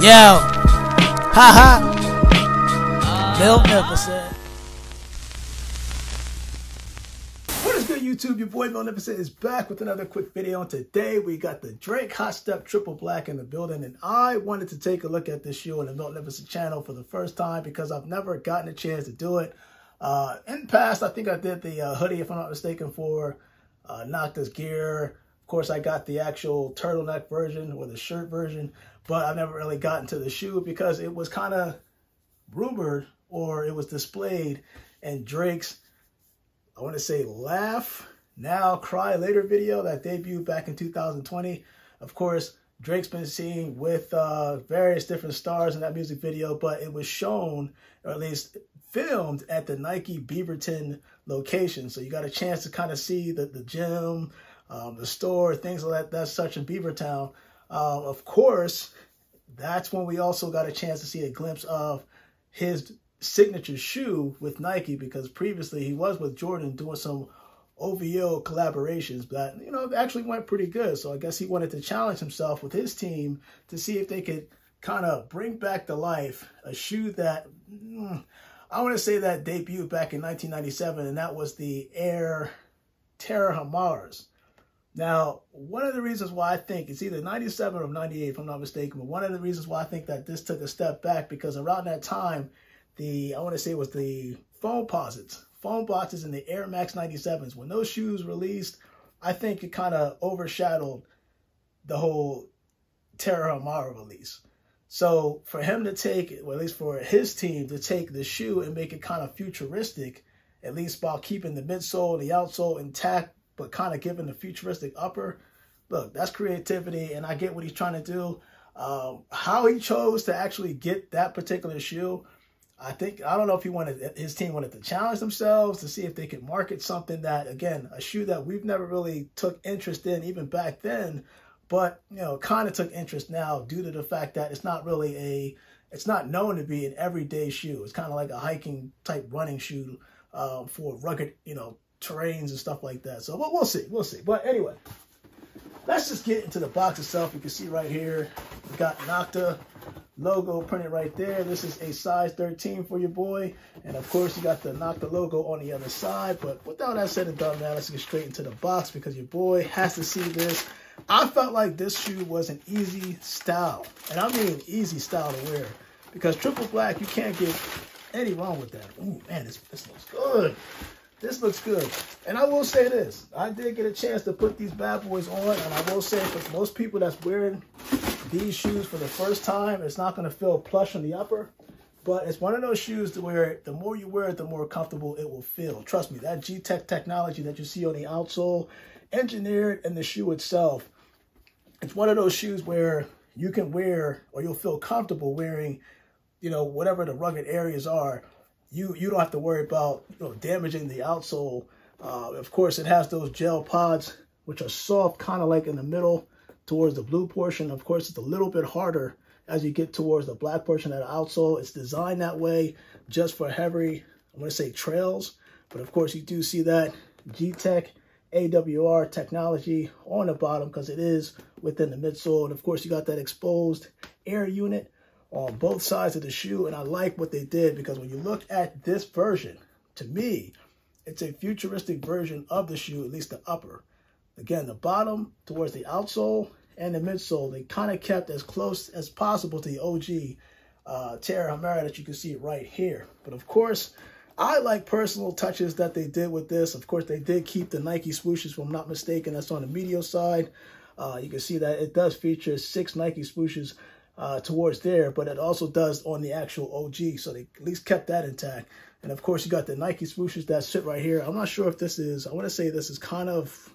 Yo. Ha ha. Bill. What is good, YouTube? Your boy Miltnificent is back with another quick video. And today we got the Drake Hot Step Triple Black in the building. And I wanted to take a look at this shoe on the Miltnificent channel for the first time because I've never gotten a chance to do it. Uh, in past, I think I did the uh, hoodie, if I'm not mistaken, for uh, Noctis Gear. Course, I got the actual turtleneck version or the shirt version, but I never really got into the shoe because it was kind of rumored or it was displayed in Drake's, I want to say, Laugh Now, Cry Later video that debuted back in 2020. Of course, Drake's been seen with uh, various different stars in that music video, but it was shown, or at least filmed at the Nike Beaverton location. So you got a chance to kind of see the, the gym, um, the store, things like that, that's such in Beaverton. Uh, of course, that's when we also got a chance to see a glimpse of his signature shoe with Nike because previously he was with Jordan doing some OVO collaborations that, you know, actually went pretty good. So I guess he wanted to challenge himself with his team to see if they could kind of bring back to life a shoe that, mm, I want to say that debuted back in 1997, and that was the Air Terra Humaras. Now, one of the reasons why I think it's either 97 or 98, if I'm not mistaken, but one of the reasons why I think that this took a step back because around that time, the I want to say it was the Foamposites, foam boxes in the Air Max 97s. When those shoes released, I think it kind of overshadowed the whole Terra Humara release. So for him to take, or at least for his team to take the shoe and make it kind of futuristic, at least while keeping the midsole and the outsole intact, but kind of giving the futuristic upper, look, that's creativity, and I get what he's trying to do. Um, how he chose to actually get that particular shoe, I think I don't know if he wanted his team wanted to challenge themselves to see if they could market something that again a shoe that we've never really took interest in even back then but you know, kind of took interest now due to the fact that it's not really a, it's not known to be an everyday shoe. It's kind of like a hiking type running shoe um, for rugged, you know, terrains and stuff like that. So we'll, we'll see, we'll see. But anyway, let's just get into the box itself. You can see right here, we got Nocta logo printed right there. This is a size 13 for your boy. And of course, you got the Nocta logo on the other side. But without that said and done, now let's get straight into the box because your boy has to see this. I felt like this shoe was an easy style. And I mean easy style to wear. Because triple black, you can't get any wrong with that. Ooh, man, this, this looks good. This looks good. And I will say this. I did get a chance to put these bad boys on. And I will say for most people that's wearing these shoes for the first time, it's not going to feel plush on the upper. But it's one of those shoes to where the more you wear it, the more comfortable it will feel. Trust me, that G-Tech technology that you see on the outsole, engineered in the shoe itself, it's one of those shoes where you can wear or you'll feel comfortable wearing, you know, whatever the rugged areas are. You you don't have to worry about you know damaging the outsole. Uh, of course, it has those gel pods, which are soft, kind of like in the middle towards the blue portion. Of course, it's a little bit harder as you get towards the black portion of the outsole. It's designed that way just for heavy, I'm going to say trails. But of course, you do see that G-Tech AWR technology on the bottom because it is within the midsole. And of course, you got that exposed air unit on both sides of the shoe. And I like what they did because when you look at this version, to me, it's a futuristic version of the shoe, at least the upper. Again, the bottom towards the outsole and the midsole, they kind of kept as close as possible to the OG uh, Terra Humara that you can see right here. But of course, I like personal touches that they did with this. Of course, they did keep the Nike swooshes, if I'm not mistaken. That's on the medial side. Uh, you can see that it does feature six Nike swooshes uh, towards there, but it also does on the actual OG. So they at least kept that intact. And of course, you got the Nike swooshes that sit right here. I'm not sure if this is, I want to say this is kind of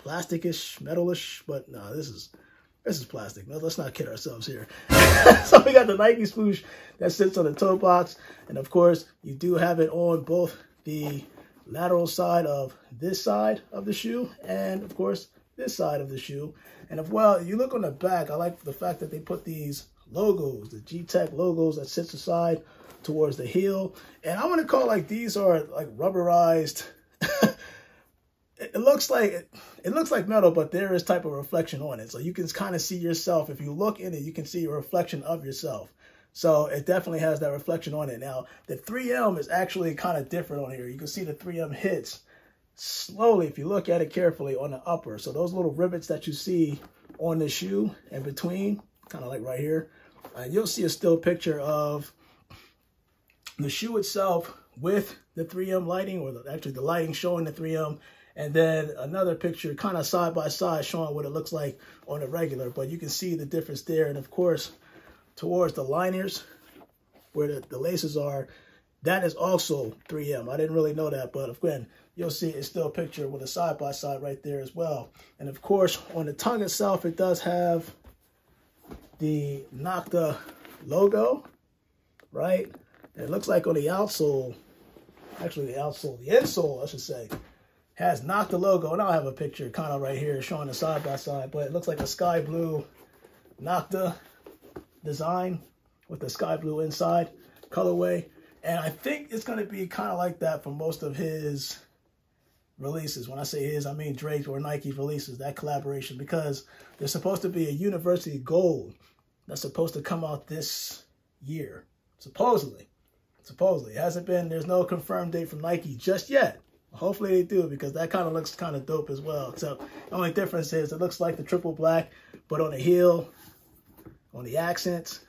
plasticish, metalish, but no, this is this is plastic. No, let's not kid ourselves here. so we got the Nike swoosh that sits on the toe box. And of course, you do have it on both the lateral side of this side of the shoe and of course this side of the shoe. And if well, you look on the back, I like the fact that they put these logos, the G-Tech logos that sits aside towards the heel. And I want to call like these are like rubberized it, looks like it, it looks like metal, but there is type of reflection on it. So you can kind of see yourself. If you look in it, you can see a reflection of yourself. So it definitely has that reflection on it. Now, the 3M is actually kind of different on here. You can see the 3M hits slowly, if you look at it carefully, on the upper. So those little rivets that you see on the shoe in between, kind of like right here, uh, you'll see a still picture of the shoe itself with the 3M lighting, or the, actually the lighting showing the 3M, and then another picture kind of side by side showing what it looks like on the regular. But you can see the difference there. And of course, towards the liners, where the, the laces are, that is also 3M. I didn't really know that, but again, you'll see it's still a picture with a side-by-side -side right there as well. And of course, on the tongue itself, it does have the Nocta logo, right? And it looks like on the outsole, actually the outsole, the insole, I should say, has Nocta logo. And I'll have a picture kind of right here showing the side-by-side, -side, but it looks like a sky blue Nocta design with the sky blue inside colorway. And I think it's going to be kind of like that for most of his releases. When I say his, I mean Drake or Nike's releases, that collaboration, because there's supposed to be a University Gold that's supposed to come out this year, supposedly. Supposedly. It hasn't been, there's no confirmed date from Nike just yet. Hopefully they do, because that kind of looks kind of dope as well. So the only difference is it looks like the triple black, but on the heel, on the accents,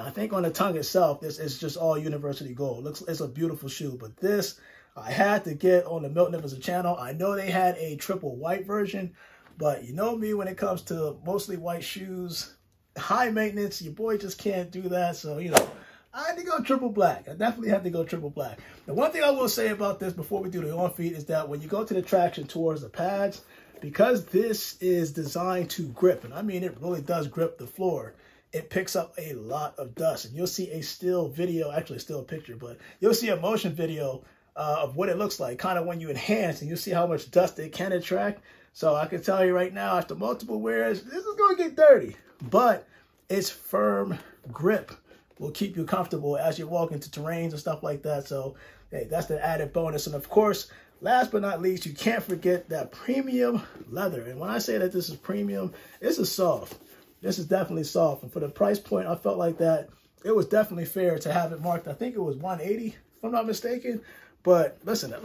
I think on the tongue itself, this is just all University Gold. Looks, it's a beautiful shoe, but this I had to get on the Miltnificent channel. I know they had a triple white version, but you know me when it comes to mostly white shoes, high maintenance, your boy just can't do that. So, you know, I had to go triple black. I definitely had to go triple black. The one thing I will say about this before we do the on feet is that when you go to the traction towards the pads, because this is designed to grip, and I mean it really does grip the floor, it picks up a lot of dust. And you'll see a still video, actually still a picture, but you'll see a motion video uh, of what it looks like, kind of when you enhance and you see how much dust it can attract. So I can tell you right now, after multiple wears, this is going to get dirty, but its firm grip will keep you comfortable as you walk into terrains and stuff like that. So hey, that's the added bonus. And of course, last but not least, you can't forget that premium leather. And when I say that this is premium, this is soft. This is definitely soft. And for the price point, I felt like that it was definitely fair to have it marked. I think it was 180 if I'm not mistaken. But listen, look,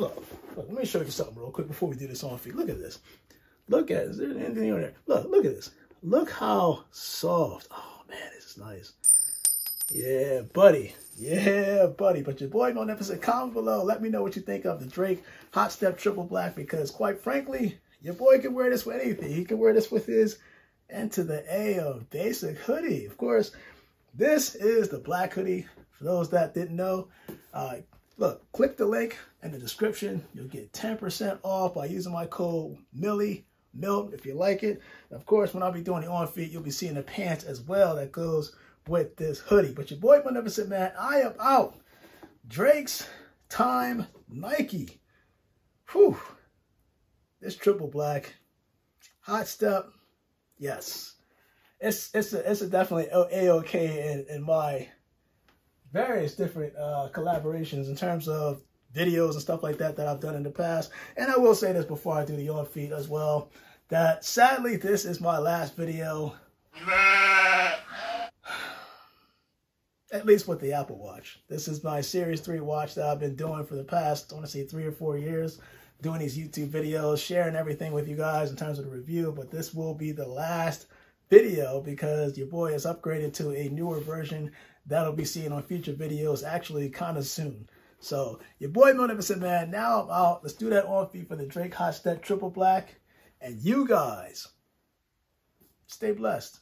look, let me show you something real quick before we do this on feet. Look at this. Look at, is there anything on there? Look, look at this. Look how soft. Oh man, this is nice. Yeah, buddy. Yeah, buddy. But your boy Miltnificent, comment below. Let me know what you think of the Drake Hot Step Triple Black because quite frankly, your boy can wear this with anything. He can wear this with his Into the A of basic hoodie. Of course, this is the black hoodie. For those that didn't know, uh, Look, click the link in the description. You'll get 10% off by using my code Milly Milt if you like it. Of course, when I'll be doing the on feet, you'll be seeing the pants as well that goes with this hoodie. But your boy Miltnificent Man, I am out. Drake's Time Nike. Whew. This triple black. Hot step. Yes. It's it's a, it's a definitely a-okay in, in my various different uh, collaborations in terms of videos and stuff like that that I've done in the past. And I will say this before I do the on feet as well, that sadly this is my last video. At least with the Apple Watch. This is my Series 3 watch that I've been doing for the past, I want to say three or four years, doing these YouTube videos, sharing everything with you guys in terms of the review, but this will be the last video because your boy has upgraded to a newer version that'll be seen on future videos actually kind of soon. So your boy Miltnificent Man, now I'm out. Let's do that on feet for the Drake Hot Step Triple Black. And you guys, stay blessed.